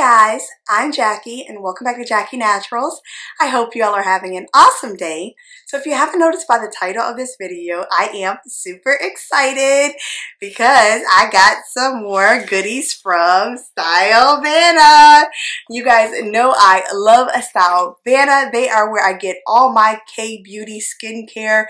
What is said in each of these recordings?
guys, I'm Jackie and welcome back to Jackie Naturals. I hope you all are having an awesome day. So if you haven't noticed by the title of this video, I am super excited because I got some more goodies from Stylevana. You guys know I love Stylevana. They are where I get all my K-beauty skincare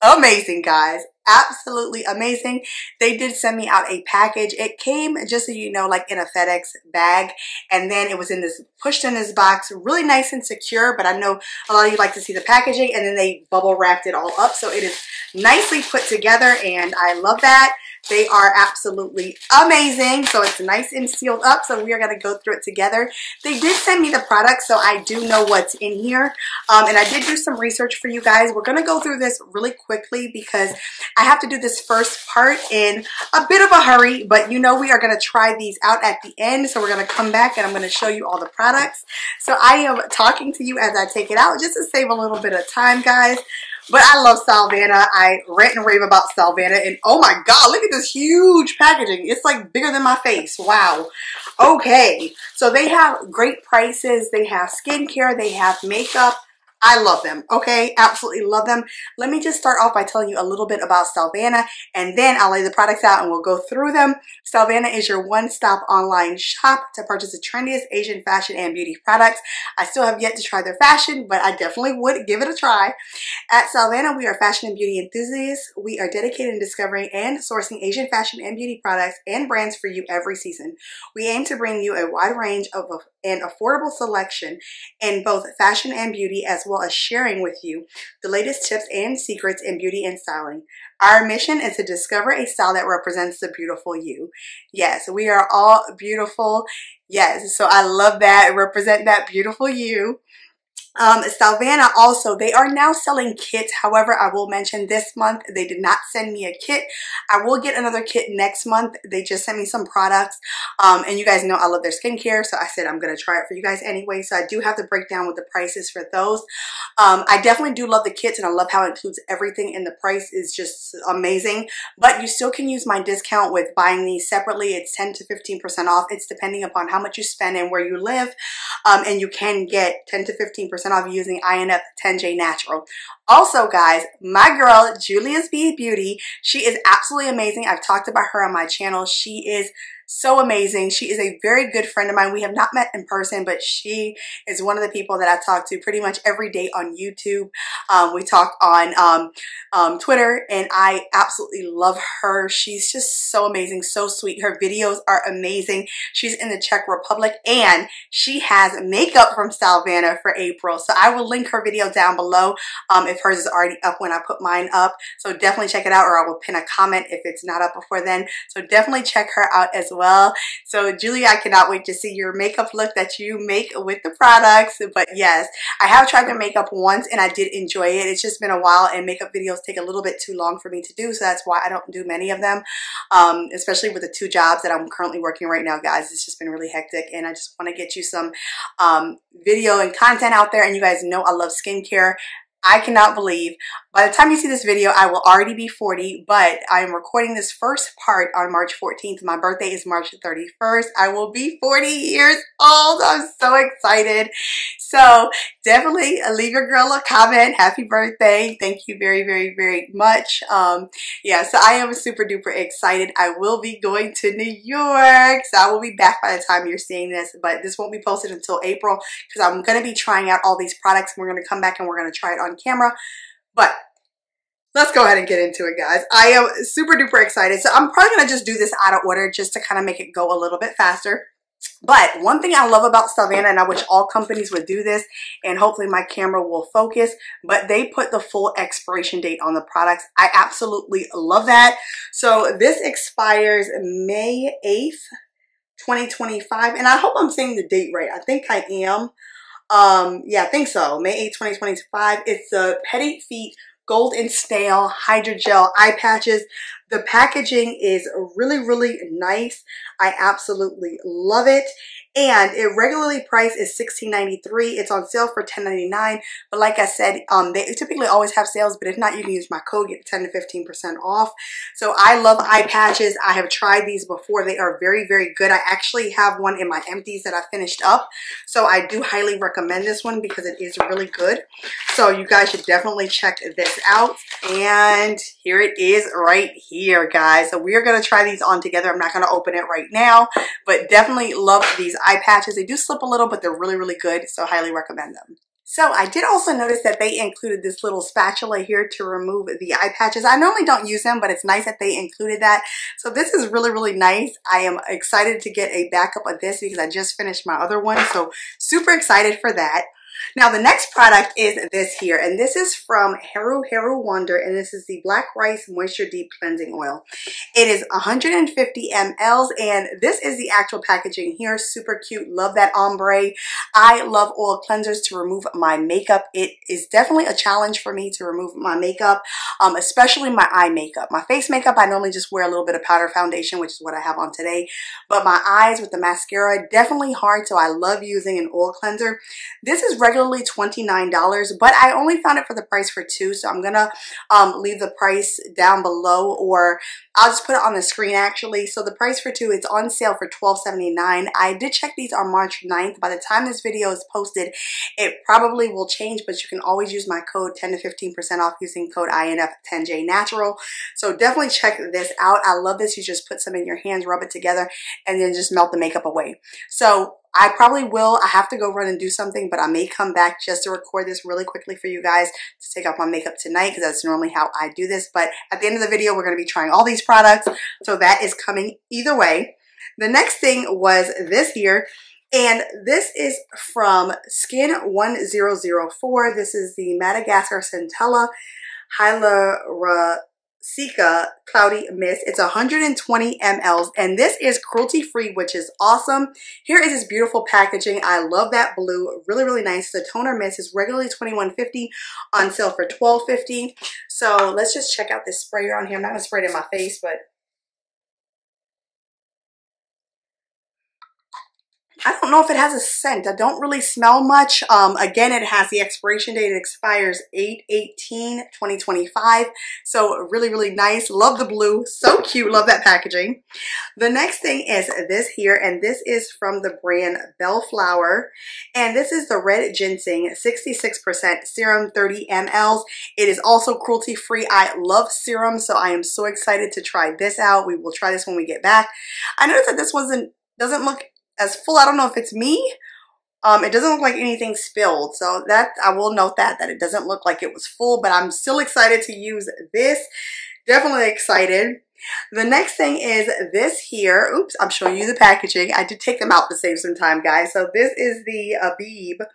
amazing guys absolutely amazing. They did send me out a package. It came, just so you know, like in a FedEx bag. And then it was in this, pushed in this box, really nice and secure. But I know a lot of you like to see the packaging. And then they bubble wrapped it all up. So it is nicely put together. And I love that. They are absolutely amazing. So it's nice and sealed up. So we are going to go through it together. They did send me the product, so I do know what's in here. Um, and I did do some research for you guys. We're going to go through this really quickly because I have to do this first part in a bit of a hurry, but you know we are going to try these out at the end. So we're going to come back and I'm going to show you all the products. So I am talking to you as I take it out just to save a little bit of time, guys. But I love Stylevana. I rant and rave about Stylevana. And oh my God, look at this huge packaging. It's like bigger than my face. Wow. Okay. So they have great prices. They have skincare. They have makeup. I love them, okay? Absolutely love them. Let me just start off by telling you a little bit about Stylevana, and then I'll lay the products out and we'll go through them. Stylevana is your one-stop online shop to purchase the trendiest Asian fashion and beauty products. I still have yet to try their fashion, but I definitely would give it a try. At Stylevana, we are fashion and beauty enthusiasts. We are dedicated in discovering and sourcing Asian fashion and beauty products and brands for you every season. We aim to bring you a wide range of an affordable selection in both fashion and beauty as well as sharing with you the latest tips and secrets in beauty and styling. Our mission is to discover a style that represents the beautiful you. Yes, we are all beautiful. Yes, so I love that. Represent that beautiful you. Um, Stylevana also, they are now selling kits. However, I will mention this month, they did not send me a kit. I will get another kit next month. They just sent me some products. Um, and you guys know I love their skincare. So I said I'm going to try it for you guys anyway. So I do have to break down with the prices for those. Um, I definitely do love the kits and I love how it includes everything and the price is just amazing. But you still can use my discount with buying these separately. It's 10 to 15% off. It's depending upon how much you spend and where you live. Um, and you can get 10 to 15% off using INF 10J Natural. Also, guys, my girl, Julia's B Beauty, she is absolutely amazing. I've talked about her on my channel. She is so amazing. She is a very good friend of mine. We have not met in person, but she is one of the people that I talk to pretty much every day on YouTube. Um, we talk on um, um, Twitter, and I absolutely love her. She's just so amazing, so sweet. Her videos are amazing. She's in the Czech Republic, and she has makeup from Stylevana for April. So I will link her video down below um, if hers is already up when I put mine up. So definitely check it out, or I will pin a comment if it's not up before then. So definitely check her out as well well. So Julie, I cannot wait to see your makeup look that you make with the products. But yes, I have tried their makeup once and I did enjoy it. It's just been a while and makeup videos take a little bit too long for me to do. So that's why I don't do many of them, um, especially with the two jobs that I'm currently working right now, guys. It's just been really hectic and I just want to get you some um, video and content out there. And you guys know I love skincare. I cannot believe by the time you see this video, I will already be 40, but I am recording this first part on March 14th. My birthday is March 31st. I will be 40 years old. I'm so excited. So definitely leave your girl a comment. Happy birthday. Thank you very, very, very much. Um, yeah, so I am super duper excited. I will be going to New York. So I will be back by the time you're seeing this, but this won't be posted until April because I'm going to be trying out all these products. We're going to come back and we're going to try it on camera. But let's go ahead and get into it, guys. I am super duper excited. So I'm probably going to just do this out of order just to kind of make it go a little bit faster. But one thing I love about Savannah, and I wish all companies would do this, and hopefully my camera will focus, but they put the full expiration date on the products. I absolutely love that. So this expires May 8th, 2025, and I hope I'm saying the date right. I think I am. Um, yeah, I think so. May 8th, 2025. It's the Petitfee Gold and Snail Hydrogel Eye Patches. The packaging is really, really nice. I absolutely love it. And it regularly priced is $16.93. It's on sale for $10.99. But like I said, um, they typically always have sales, but if not, you can use my code, get 10 to 15% off. So I love eye patches. I have tried these before. They are very, very good. I actually have one in my empties that I finished up. So I do highly recommend this one because it is really good. So you guys should definitely check this out. And here it is right here, guys. So we are going to try these on together. I'm not going to open it right now, but definitely love these eye patches. They do slip a little, but they're really, really good. So highly recommend them. So I did also notice that they included this little spatula here to remove the eye patches. I normally don't use them, but it's nice that they included that. So this is really, really nice. I am excited to get a backup of this because I just finished my other one. So super excited for that. Now the next product is this here, and this is from Haruharu Wonder, and this is the Black Rice Moisture Deep Cleansing Oil. It is 150 mLs, and this is the actual packaging here. Super cute. Love that ombre. I love oil cleansers to remove my makeup. It is definitely a challenge for me to remove my makeup, um, especially my eye makeup. My face makeup, I normally just wear a little bit of powder foundation, which is what I have on today, but my eyes with the mascara, definitely hard, so I love using an oil cleanser. This is regularly $29, but I only found it for the price for two. So I'm going to um, leave the price down below or I'll just put it on the screen actually. So the price for two, it's on sale for $12.79. I did check these on March 9th. By the time this video is posted, it probably will change, but you can always use my code 10 to 15% off using code INF10J Natural. So definitely check this out. I love this. You just put some in your hands, rub it together, and then just melt the makeup away. So I probably will. I have to go run and do something, but I may come back just to record this really quickly for you guys to take off my makeup tonight because that's normally how I do this. But at the end of the video, we're going to be trying all these products. So that is coming either way. The next thing was this here. And this is from Skin 1004. This is the Madagascar Centella Hyaluronic Cica Cloudy Mist. It's 120 mLs and this is cruelty free, which is awesome. Here is this beautiful packaging. I love that blue. Really, really nice. The toner mist is regularly 21.50 on sale for 12.50. So let's just check out this sprayer on here. I'm not to spray it in my face, but I don't know if it has a scent. I don't really smell much. Um, again, it has the expiration date. It expires 8-18-2025. So really, really nice. Love the blue. So cute. Love that packaging. The next thing is this here. And this is from the brand Bellflower. And this is the Red Ginseng 66% serum 30 mLs. It is also cruelty free. I love serum. So I am so excited to try this out. We will try this when we get back. I noticed that this wasn't doesn't look as full. I don't know if it's me. Um, it doesn't look like anything spilled. So that I will note that, that it doesn't look like it was full, but I'm still excited to use this. Definitely excited. The next thing is this here. Oops, I'm showing you the packaging. I did take them out to save some time, guys. So this is the Abib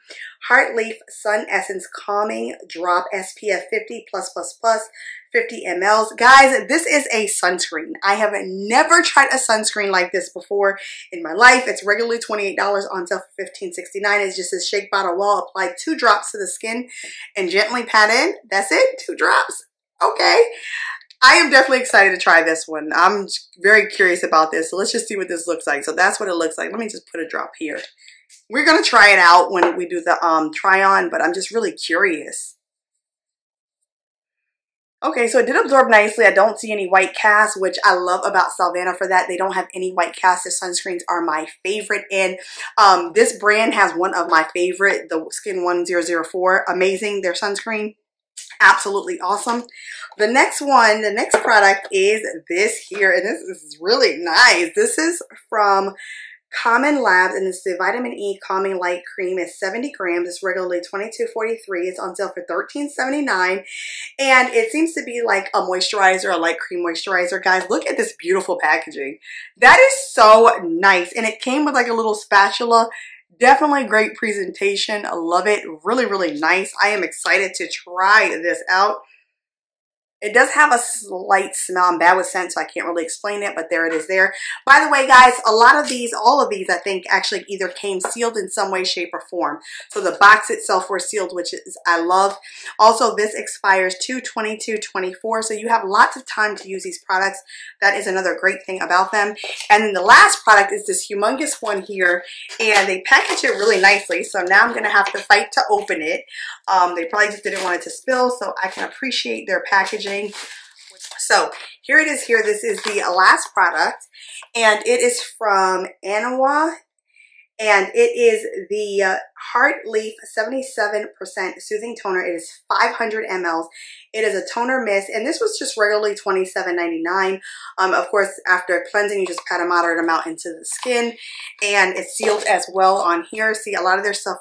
Heart Leaf Sun Essence Calming Drop SPF 50 plus plus plus 50 mLs. Guys, this is a sunscreen. I have never tried a sunscreen like this before in my life. It's regularly $28 on sale for $15.69. It's just a shake bottle wall. Apply two drops to the skin and gently pat in. That's it. Two drops. Okay. I am definitely excited to try this one. I'm very curious about this. So let's just see what this looks like. So that's what it looks like. Let me just put a drop here. We're going to try it out when we do the um, try on, but I'm just really curious. Okay, so it did absorb nicely. I don't see any white cast, which I love about Salvana for that. They don't have any white cast. Their sunscreens are my favorite. And um, this brand has one of my favorite, the Skin 1004. Amazing, their sunscreen. Absolutely awesome. The next one, the next product is this here. And this is really nice. This is from Common Labs, and it's the Vitamin E Calming Light Cream. It's 70 grams. It's regularly $22.43. It's on sale for $13.79. And it seems to be like a moisturizer, a light cream moisturizer. Guys, look at this beautiful packaging. That is so nice. And it came with like a little spatula. Definitely great presentation. I love it. Really, really nice. I am excited to try this out. It does have a slight smell. I'm bad with scent, so I can't really explain it, but there it is there. By the way, guys, a lot of these, all of these, I think, actually either came sealed in some way, shape, or form. So the box itself were sealed, which is I love. Also, this expires 2/22/24, so you have lots of time to use these products. That is another great thing about them. And then the last product is this humongous one here, and they package it really nicely. So now I'm going to have to fight to open it. Um, they probably just didn't want it to spill, so I can appreciate their packaging. So here it is here. This is the last product, and it is from Anua and it is the uh, Heart Leaf 77% Soothing Toner. It is 500 mLs. It is a toner mist, and this was just regularly $27.99. Um, of course, after cleansing, you just pat a moderate amount into the skin, and it's sealed as well on here. See, a lot of their stuff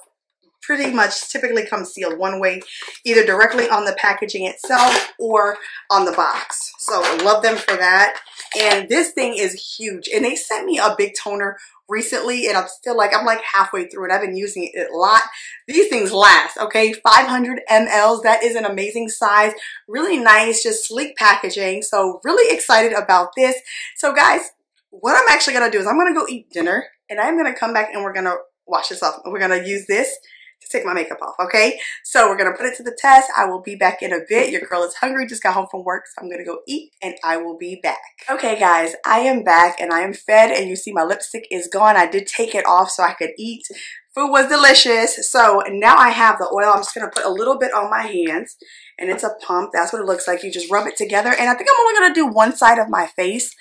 pretty much typically comes sealed one way, either directly on the packaging itself or on the box. So love them for that. And this thing is huge. And they sent me a big toner recently and I'm still like, I'm like halfway through it. I've been using it a lot. These things last, okay? 500 mLs. That is an amazing size. Really nice, just sleek packaging. So really excited about this. So guys, what I'm actually to do is I'm to go eat dinner and I'm to come back and we're to wash this off. We're to use this to take my makeup off, okay? So we're gonna put it to the test. I will be back in a bit. Your girl is hungry, just got home from work, so I'm gonna go eat and I will be back. Okay guys, I am back and I am fed and you see my lipstick is gone. I did take it off so I could eat. Food was delicious. So now I have the oil. I'm just gonna put a little bit on my hands and it's a pump. That's what it looks like. You just rub it together and I think I'm only gonna do one side of my face.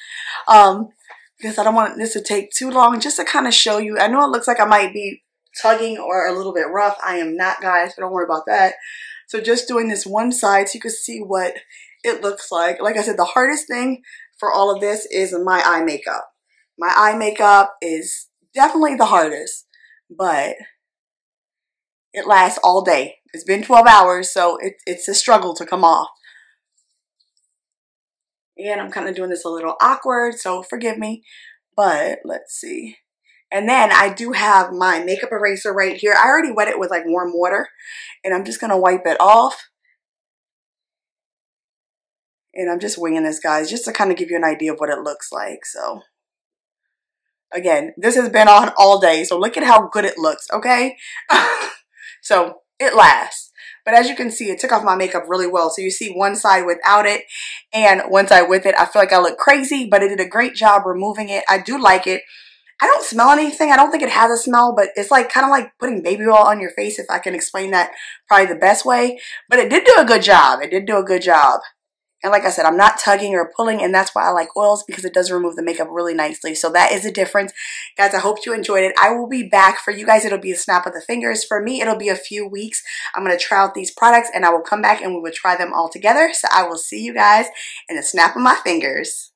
Um, because I don't want this to take too long just to kind of show you. I know it looks like I might be tugging or a little bit rough. I am not, guys, so don't worry about that. So just doing this one side so you can see what it looks like. Like I said, the hardest thing for all of this is my eye makeup. My eye makeup is definitely the hardest, but it lasts all day. It's been 12 hours, so it, it's a struggle to come off. And I'm kind of doing this a little awkward, so forgive me. But let's see. And then I do have my makeup eraser right here. I already wet it with like warm water and I'm just going to wipe it off. And I'm just winging this, guys, just to kind of give you an idea of what it looks like. So, again, this has been on all day. So, look at how good it looks, okay? so, it lasts. But as you can see, it took off my makeup really well. So, you see one side without it and one side with it. I feel like I look crazy, but it did a great job removing it. I do like it. I don't smell anything. I don't think it has a smell, but it's like kind of like putting baby oil on your face, if I can explain that probably the best way. But it did do a good job. It did do a good job. And like I said, I'm not tugging or pulling, and that's why I like oils because it does remove the makeup really nicely. So that is a difference. Guys, I hope you enjoyed it. I will be back. For you guys, it'll be a snap of the fingers. For me, it'll be a few weeks. I'm going to try out these products, and I will come back and we will try them all together. So I will see you guys in the snap of my fingers.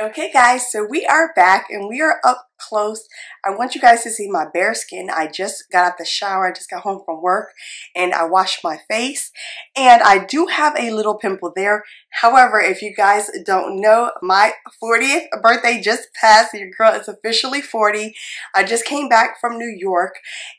Okay guys, so we are back and we are up close. I want you guys to see my bare skin. I just got out the shower. I just got home from work and I washed my face and I do have a little pimple there. However, if you guys don't know, my 40th birthday just passed. Your girl is officially 40. I just came back from New York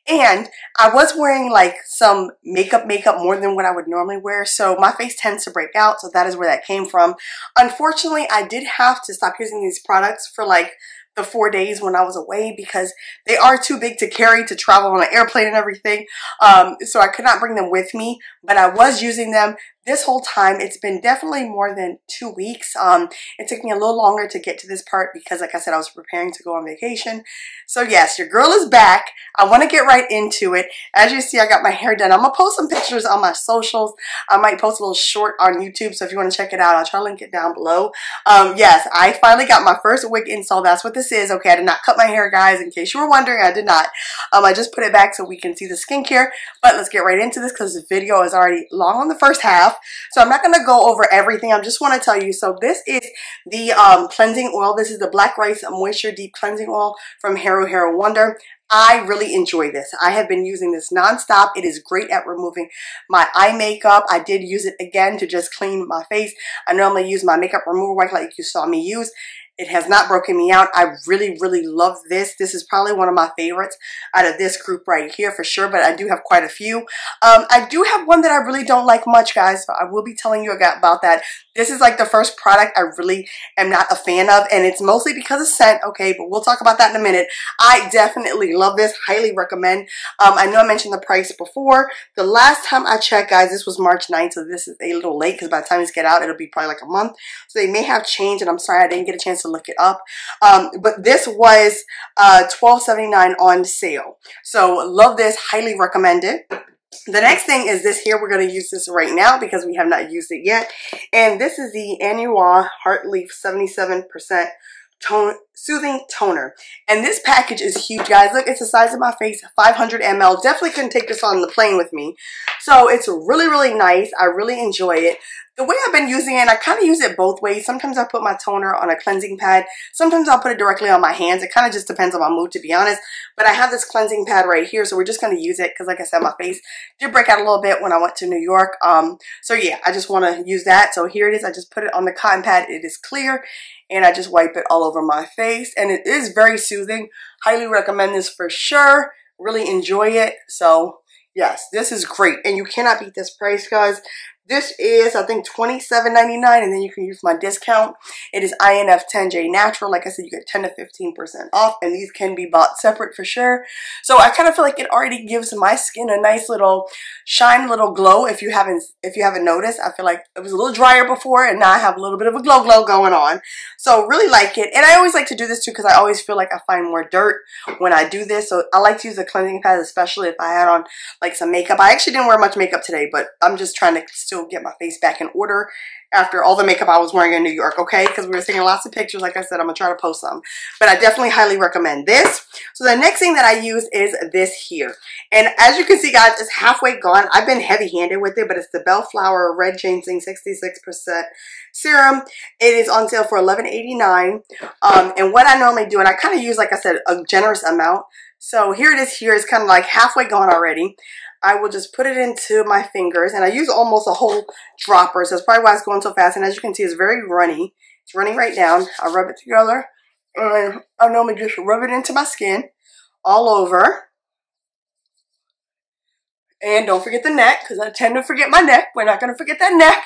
and I was wearing like some makeup makeup more than what I would normally wear. So my face tends to break out. So that is where that came from. Unfortunately, I did have to stop using these products for like the four days when I was away because they are too big to carry to travel on an airplane and everything. Um, so I could not bring them with me, but I was using them this whole time. It's been definitely more than two weeks. Um, it took me a little longer to get to this part because like I said, I was preparing to go on vacation. So yes, your girl is back. I want to get right into it. As you see, I got my hair done. I'm going to post some pictures on my socials. I might post a little short on YouTube. So if you want to check it out, I'll try to link it down below. Um, yes, I finally got my first wig install. That's what this is. Okay, I did not cut my hair, guys. In case you were wondering, I did not. Um, I just put it back so we can see the skincare. But let's get right into this because the video is already long on the first half. So I'm not going to go over everything. I just want to tell you. So this is the um, cleansing oil. This is the Black Rice Moisture Deep Cleansing Oil from Haruharu Wonder. I really enjoy this. I have been using this nonstop. It is great at removing my eye makeup. I did use it again to just clean my face. I normally use my makeup remover wipe like you saw me use. It has not broken me out. I really, really love this. This is probably one of my favorites out of this group right here for sure, but I do have quite a few. Um, I do have one that I really don't like much, guys, so I will be telling you about that. This is like the first product I really am not a fan of, and it's mostly because of scent, okay, but we'll talk about that in a minute. I definitely love this, highly recommend. Um, I know I mentioned the price before. The last time I checked, guys, this was March 9th, so this is a little late because by the time this get out, it'll be probably like a month. So they may have changed, and I'm sorry I didn't get a chance to look it up. Um, but this was uh, $12.79 on sale. So love this, highly recommend it. The next thing is this here. We're going to use this right now because we have not used it yet. And this is the Anua Heartleaf 77% tone, soothing toner. And this package is huge, guys. Look, it's the size of my face, 500 ml. Definitely couldn't take this on the plane with me. So it's really, really nice. I really enjoy it. The way I've been using it, I kind of use it both ways. Sometimes I put my toner on a cleansing pad. Sometimes I'll put it directly on my hands. It kind of just depends on my mood, to be honest. But I have this cleansing pad right here, so we're just going to use it because, like I said, my face did break out a little bit when I went to New York. Um, so, yeah, I just want to use that. So, here it is. I just put it on the cotton pad. It is clear, and I just wipe it all over my face. And it is very soothing. Highly recommend this for sure. Really enjoy it. So, yes, this is great. And you cannot beat this price, guys. This is, I think, $27.99, and then you can use my discount. It is INF 10J Natural. Like I said, you get 10 to 15% off, and these can be bought separate for sure. So I kind of feel like it already gives my skin a nice little shine, little glow. If you haven't, if you haven't noticed, I feel like it was a little drier before, and now I have a little bit of a glow glow going on. So really like it, and I always like to do this too because I always feel like I find more dirt when I do this. So I like to use a cleansing pad, especially if I had on like some makeup. I actually didn't wear much makeup today, but I'm just trying to still get my face back in order after all the makeup I was wearing in New York, okay? Because we were taking lots of pictures. Like I said, I'm going to try to post some. But I definitely highly recommend this. So the next thing that I use is this here. And as you can see, guys, it's halfway gone. I've been heavy-handed with it, but it's the Bellflower Red Ginseng 66% serum. It is on sale for $11.89. Um, and what I normally do, and I kind of use, like I said, a generous amount. So here it is here. It's kind of like halfway gone already. I will just put it into my fingers and I use almost a whole dropper so that's probably why it's going so fast. And as you can see it's very runny. It's running right down. I rub it together and I normally just rub it into my skin all over. And don't forget the neck because I tend to forget my neck. We're not going to forget that neck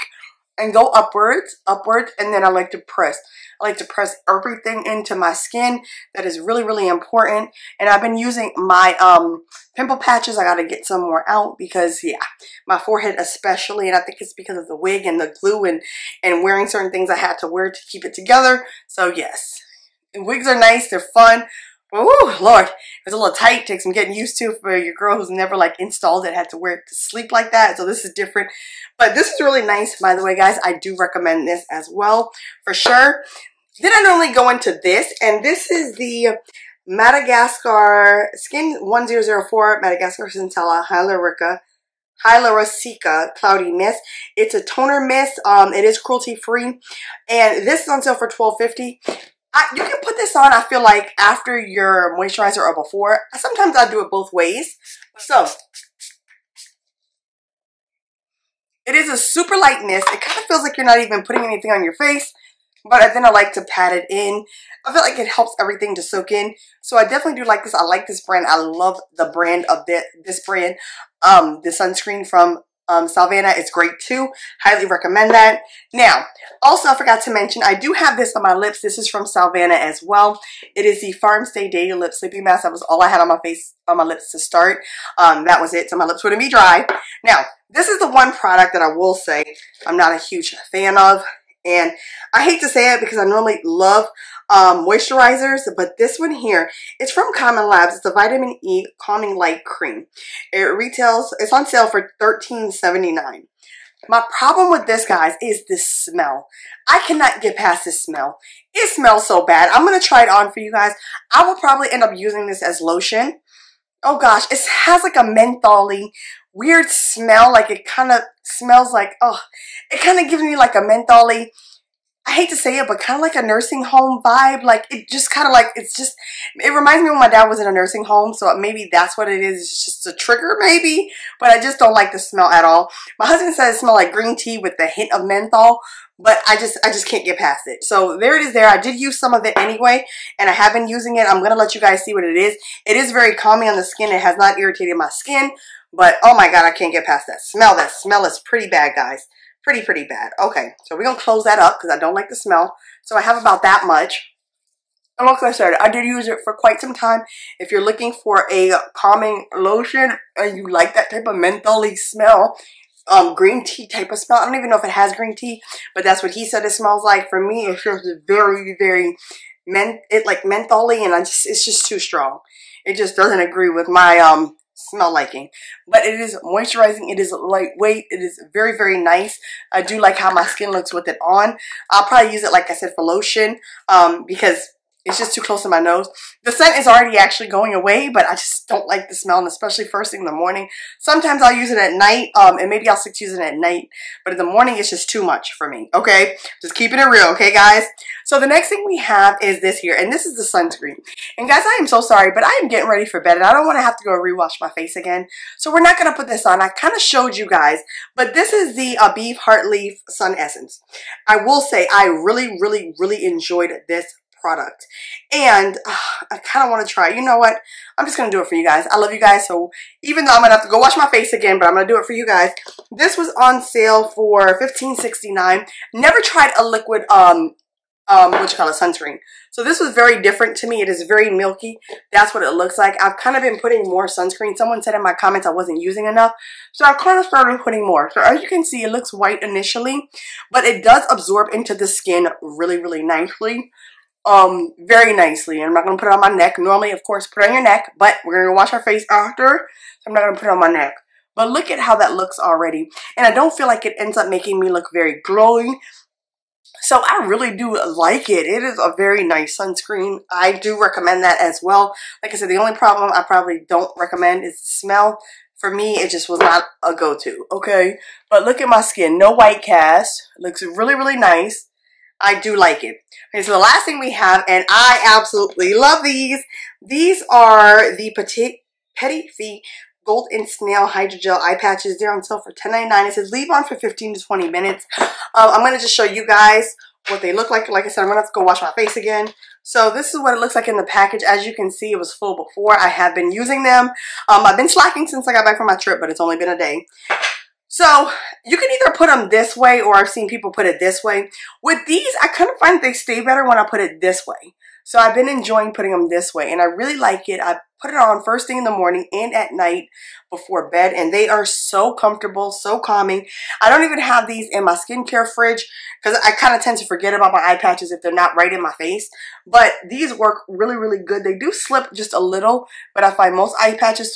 and go upwards, upwards, and then I like to press. I like to press everything into my skin. That is really, really important. And I've been using my um, pimple patches. I got to get some more out because, yeah, my forehead especially, and I think it's because of the wig and the glue and, and wearing certain things I had to wear to keep it together. So, yes, wigs are nice. They're fun. Oh, Lord, it's a little tight. Takes some getting used to for your girl who's never like installed it, had to wear it to sleep like that. So this is different. But this is really nice, by the way, guys. I do recommend this as well, for sure. Then I normally go into this, and this is the Madagascar Skin 1004 Madagascar Centella Hyaluronic Hyaluronic Cloudy Mist. It's a toner mist. Um, it is cruelty free, and this is on sale for twelve fifty. I, you can put this on, I feel like, after your moisturizer or before. Sometimes I do it both ways. So, it is a super lightness. It kind of feels like you're not even putting anything on your face. But then I like to pat it in. I feel like it helps everything to soak in. So I definitely do like this. I like this brand. I love the brand of this, this brand. Um, the sunscreen from um, Salvana is great too. Highly recommend that. Now, also I forgot to mention, I do have this on my lips. This is from Salvana as well. It is the Farm Stay Day Lip Sleeping Mask. That was all I had on my face, on my lips to start. Um, that was it. So my lips wouldn't be dry. Now, this is the one product that I will say I'm not a huge fan of. And I hate to say it because I normally love um, moisturizers, but this one here, it's from Common Labs. It's a vitamin E calming light cream. It retails, it's on sale for $13.79. My problem with this, guys, is the smell. I cannot get past this smell. It smells so bad. I'm going to try it on for you guys. I will probably end up using this as lotion. Oh gosh, it has like a mentholy weird smell. Like it kind of smells like, oh, it kind of gives me like a mentholy I hate to say it, but kind of like a nursing home vibe. Like it just kind of like, it's just, it reminds me when my dad was in a nursing home. So maybe that's what it is. It's just a trigger maybe, but I just don't like the smell at all. My husband says it smells like green tea with the hint of menthol, but I just, I just can't get past it. So there it is there. I did use some of it anyway, and I have been using it. I'm going to let you guys see what it is. It is very calming on the skin. It has not irritated my skin, but oh my God, I can't get past that smell. That smell is pretty bad, guys pretty, pretty bad. Okay, so we're going to close that up because I don't like the smell. So I have about that much. And like I said, I did use it for quite some time. If you're looking for a calming lotion and you like that type of mentholy smell, um, green tea type of smell. I don't even know if it has green tea, but that's what he said it smells like. For me, it feels very, very men it like mentholy and I just it's just too strong. It just doesn't agree with my um smell liking. But it is moisturizing. It is lightweight. It is very, very nice. I do like how my skin looks with it on. I'll probably use it, like I said, for lotion um, because it's just too close to my nose. The scent is already actually going away, but I just don't like the smell, and especially first thing in the morning. Sometimes I'll use it at night, um, and maybe I'll stick to using it at night, but in the morning it's just too much for me, okay? Just keeping it real, okay, guys? So the next thing we have is this here, and this is the sunscreen. And guys, I am so sorry, but I am getting ready for bed, and I don't want to have to go rewash my face again. So we're not going to put this on. I kind of showed you guys, but this is the uh, Abib Heartleaf Sun Essence. I will say I really, really, really enjoyed this product. And uh, I kind of want to try. You know what? I'm just going to do it for you guys. I love you guys. So even though I'm going to have to go wash my face again, but I'm going to do it for you guys. This was on sale for $15.69. Never tried a liquid, um, um, what you call a sunscreen. So this was very different to me. It is very milky. That's what it looks like. I've kind of been putting more sunscreen. Someone said in my comments I wasn't using enough. So I kind of started putting more. So as you can see, it looks white initially, but it does absorb into the skin really, really nicely um very nicely. And I'm not going to put it on my neck. Normally, of course, put it on your neck, but we're going to wash our face after. So I'm not going to put it on my neck. But look at how that looks already. And I don't feel like it ends up making me look very glowing. So I really do like it. It is a very nice sunscreen. I do recommend that as well. Like I said, the only problem I probably don't recommend is the smell. For me, it just was not a go-to, okay? But look at my skin. No white cast. Looks really, really nice. I do like it. Okay, so the last thing we have, and I absolutely love these. These are the Petit, Petitfee Gold and Snail Hydrogel Eye Patches. They're on sale for $10.99. It says leave on for 15 to 20 minutes. Um, I'm going to just show you guys what they look like. Like I said, I'm going to have to go wash my face again. So this is what it looks like in the package. As you can see, it was full before. I have been using them. Um, I've been slacking since I got back from my trip, but it's only been a day. So you can either put them this way or I've seen people put it this way. With these, I kind of find they stay better when I put it this way. So I've been enjoying putting them this way and I really like it. I put it on first thing in the morning and at night before bed and they are so comfortable, so calming. I don't even have these in my skincare fridge because I kind of tend to forget about my eye patches if they're not right in my face. But these work really, really good. They do slip just a little, but I find most eye patches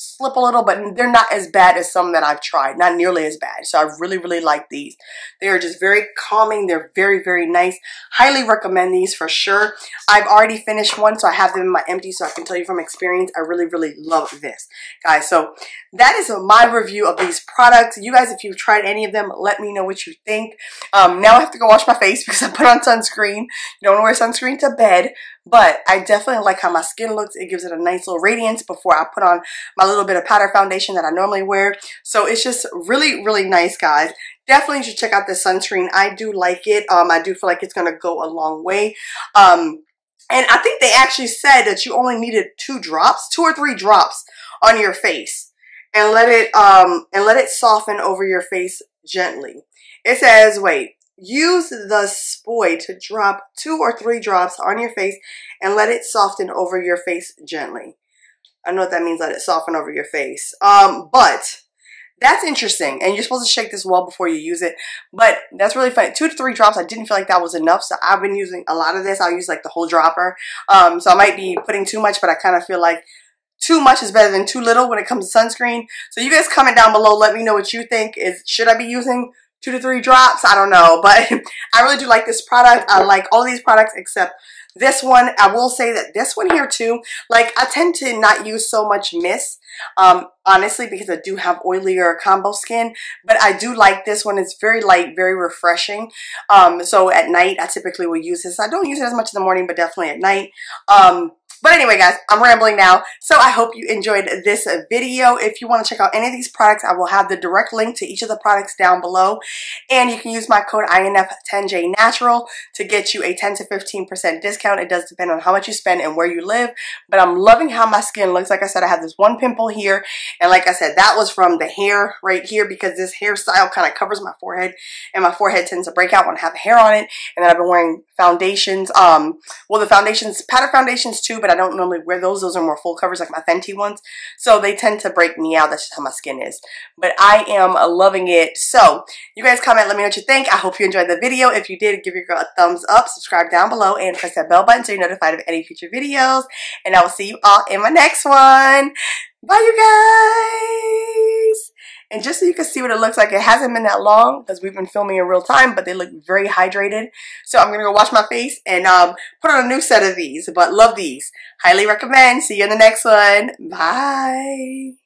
slip a little, but they're not as bad as some that I've tried. Not nearly as bad. So I really, really like these. They are just very calming. They're very, very nice. Highly recommend these for sure. I've already finished one, so I have them in my empty, so I can tell you from experience, I really, really love this. Guys, so that is my review of these products. You guys, if you've tried any of them, let me know what you think. Um, now I have to go wash my face because I put on sunscreen. You don't wear sunscreen to bed. But I definitely like how my skin looks. It gives it a nice little radiance before I put on my little bit of powder foundation that I normally wear. So it's just really, really nice, guys. Definitely should check out this sunscreen. I do like it. Um, I do feel like it's going to go a long way. Um, and I think they actually said that you only needed two drops, two or three drops on your face and let it um and let it soften over your face gently. It says, wait, Use the spoy to drop two or three drops on your face and let it soften over your face gently. I know what that means, let it soften over your face. Um, but that's interesting. And you're supposed to shake this well before you use it. But that's really funny. Two to three drops, I didn't feel like that was enough. So I've been using a lot of this. I'll use like the whole dropper. Um, so I might be putting too much, but I kind of feel like too much is better than too little when it comes to sunscreen. So you guys comment down below. Let me know what you think. Is Should I be using two to three drops. I don't know, but I really do like this product. I like all these products except This one, I will say that this one here too, like I tend to not use so much mist, um, honestly, because I do have oilier combo skin, but I do like this one. It's very light, very refreshing. Um, so at night, I typically will use this. I don't use it as much in the morning, but definitely at night. Um, but anyway, guys, I'm rambling now. So I hope you enjoyed this video. If you want to check out any of these products, I will have the direct link to each of the products down below. And you can use my code INF10JNatural to get you a 10 to 15% discount. It does depend on how much you spend and where you live. But I'm loving how my skin looks. Like I said, I have this one pimple here. And like I said, that was from the hair right here because this hairstyle kind of covers my forehead. And my forehead tends to break out when I have hair on it. And then I've been wearing foundations. Um, Well, the foundations, powder foundations too, but but I don't normally wear those. Those are more full covers like my Fenty ones. So they tend to break me out. That's just how my skin is. But I am loving it. So you guys comment, let me know what you think. I hope you enjoyed the video. If you did, give your girl a thumbs up, subscribe down below, and press that bell button so you're notified of any future videos. And I will see you all in my next one. Bye, you guys. And just so you can see what it looks like, it hasn't been that long because we've been filming in real time, but they look very hydrated. So I'm going to go wash my face and um, put on a new set of these, but love these. Highly recommend. See you in the next one. Bye.